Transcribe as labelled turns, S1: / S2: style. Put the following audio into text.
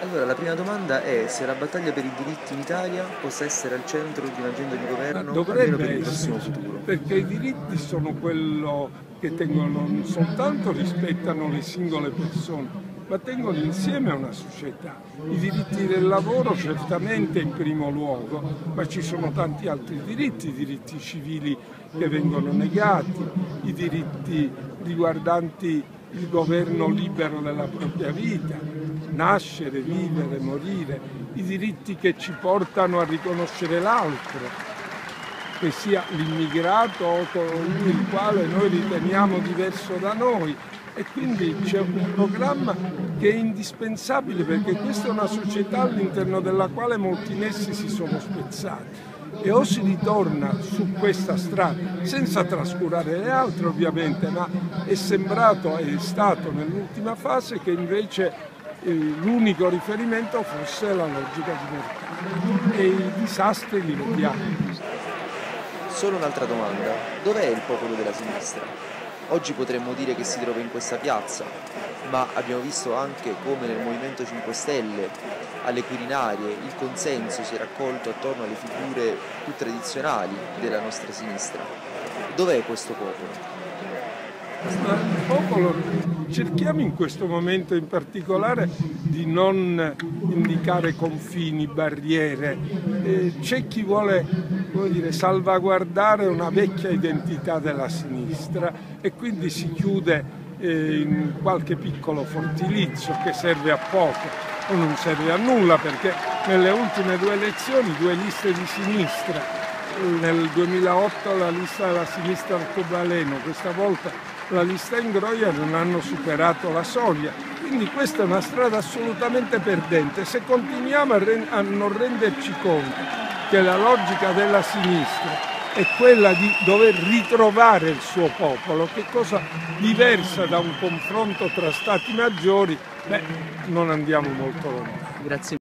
S1: Allora, la prima domanda è se la battaglia per i diritti in Italia possa essere al centro di un'agenda di governo almeno per il prossimo
S2: essere,
S1: futuro.
S2: perché i diritti sono quello che tengono, non soltanto rispettano le singole persone, ma tengono insieme una società. I diritti del lavoro certamente in primo luogo, ma ci sono tanti altri diritti, i diritti civili che vengono negati, i diritti riguardanti il governo libero della propria vita, nascere, vivere, morire, i diritti che ci portano a riconoscere l'altro, che sia l'immigrato o colui il quale noi riteniamo diverso da noi. E quindi c'è un programma che è indispensabile perché questa è una società all'interno della quale molti nessi si sono spezzati. E o si ritorna su questa strada, senza trascurare le altre ovviamente, ma è sembrato, è stato nell'ultima fase che invece l'unico riferimento fosse la logica di mercato. E i disastri li vediamo.
S1: Solo un'altra domanda, dov'è il popolo della sinistra? Oggi potremmo dire che si trova in questa piazza, ma abbiamo visto anche come nel Movimento 5 Stelle, alle Quirinarie, il consenso si è raccolto attorno alle figure più tradizionali della nostra sinistra. Dov'è questo popolo?
S2: Il popolo cerchiamo in questo momento in particolare di non indicare confini, barriere. Eh, c'è chi vuole, vuole dire, salvaguardare una vecchia identità della sinistra e quindi si chiude eh, in qualche piccolo fortilizio che serve a poco o non serve a nulla perché nelle ultime due elezioni due liste di sinistra nel 2008 la lista della sinistra arcobaleno, questa volta la lista Ingroia non hanno superato la soglia. Quindi questa è una strada assolutamente perdente. Se continuiamo a, a non renderci conto che la logica della sinistra è quella di dover ritrovare il suo popolo, che cosa diversa da un confronto tra stati maggiori, beh, non andiamo molto lontano.
S1: Grazie